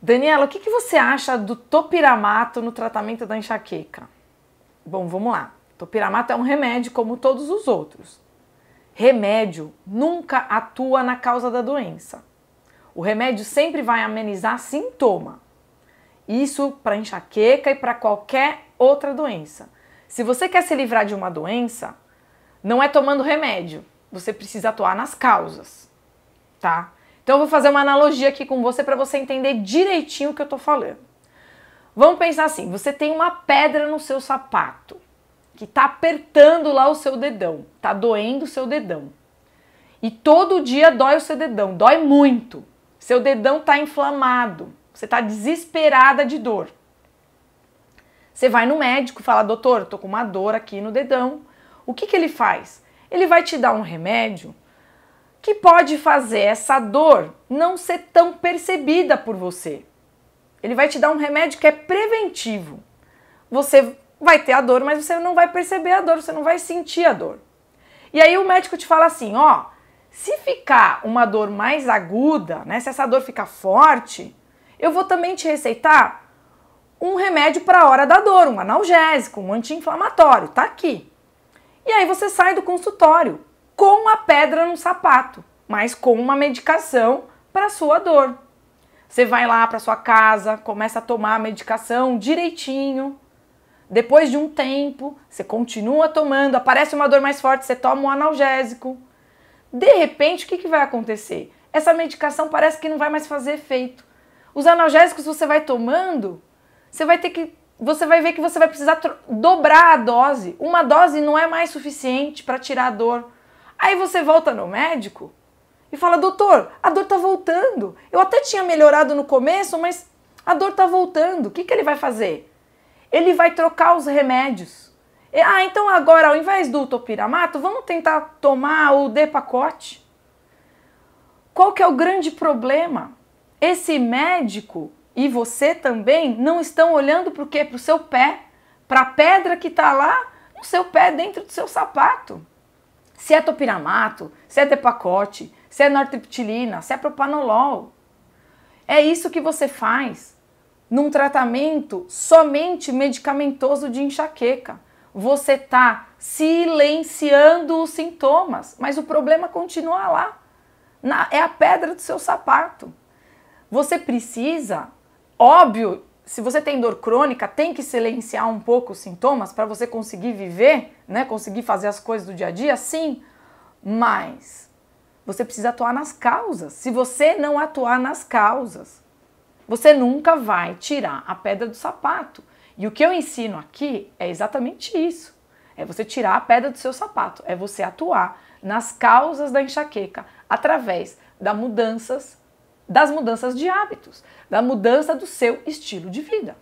Daniela, o que, que você acha do topiramato no tratamento da enxaqueca? Bom, vamos lá. Topiramato é um remédio como todos os outros. Remédio nunca atua na causa da doença. O remédio sempre vai amenizar sintoma. Isso para enxaqueca e para qualquer outra doença. Se você quer se livrar de uma doença, não é tomando remédio. Você precisa atuar nas causas, tá? Então eu vou fazer uma analogia aqui com você para você entender direitinho o que eu tô falando. Vamos pensar assim, você tem uma pedra no seu sapato que tá apertando lá o seu dedão, tá doendo o seu dedão. E todo dia dói o seu dedão, dói muito. Seu dedão tá inflamado, você tá desesperada de dor. Você vai no médico, fala: "Doutor, tô com uma dor aqui no dedão". O que que ele faz? Ele vai te dar um remédio que pode fazer essa dor não ser tão percebida por você. Ele vai te dar um remédio que é preventivo. Você vai ter a dor, mas você não vai perceber a dor, você não vai sentir a dor. E aí o médico te fala assim, ó, se ficar uma dor mais aguda, né, se essa dor ficar forte, eu vou também te receitar um remédio para a hora da dor, um analgésico, um anti-inflamatório, tá aqui. E aí você sai do consultório com a pedra no sapato, mas com uma medicação para sua dor. Você vai lá para sua casa, começa a tomar a medicação direitinho, depois de um tempo, você continua tomando, aparece uma dor mais forte, você toma um analgésico. De repente, o que, que vai acontecer? Essa medicação parece que não vai mais fazer efeito. Os analgésicos você vai tomando, você vai ter que. Você vai ver que você vai precisar dobrar a dose. Uma dose não é mais suficiente para tirar a dor. Aí você volta no médico e fala: Doutor, a dor tá voltando. Eu até tinha melhorado no começo, mas a dor tá voltando. O que, que ele vai fazer? ele vai trocar os remédios. Ah, então agora ao invés do topiramato, vamos tentar tomar o D-pacote. Qual que é o grande problema? Esse médico e você também não estão olhando para o quê? Para o seu pé, para a pedra que está lá no seu pé, dentro do seu sapato. Se é topiramato, se é D-pacote, se é nortriptilina, se é propanolol. É isso que você faz num tratamento somente medicamentoso de enxaqueca. Você está silenciando os sintomas, mas o problema continua lá. Na, é a pedra do seu sapato. Você precisa, óbvio, se você tem dor crônica, tem que silenciar um pouco os sintomas para você conseguir viver, né, conseguir fazer as coisas do dia a dia, sim, mas você precisa atuar nas causas. Se você não atuar nas causas, você nunca vai tirar a pedra do sapato. E o que eu ensino aqui é exatamente isso. É você tirar a pedra do seu sapato, é você atuar nas causas da enxaqueca através das mudanças, das mudanças de hábitos, da mudança do seu estilo de vida.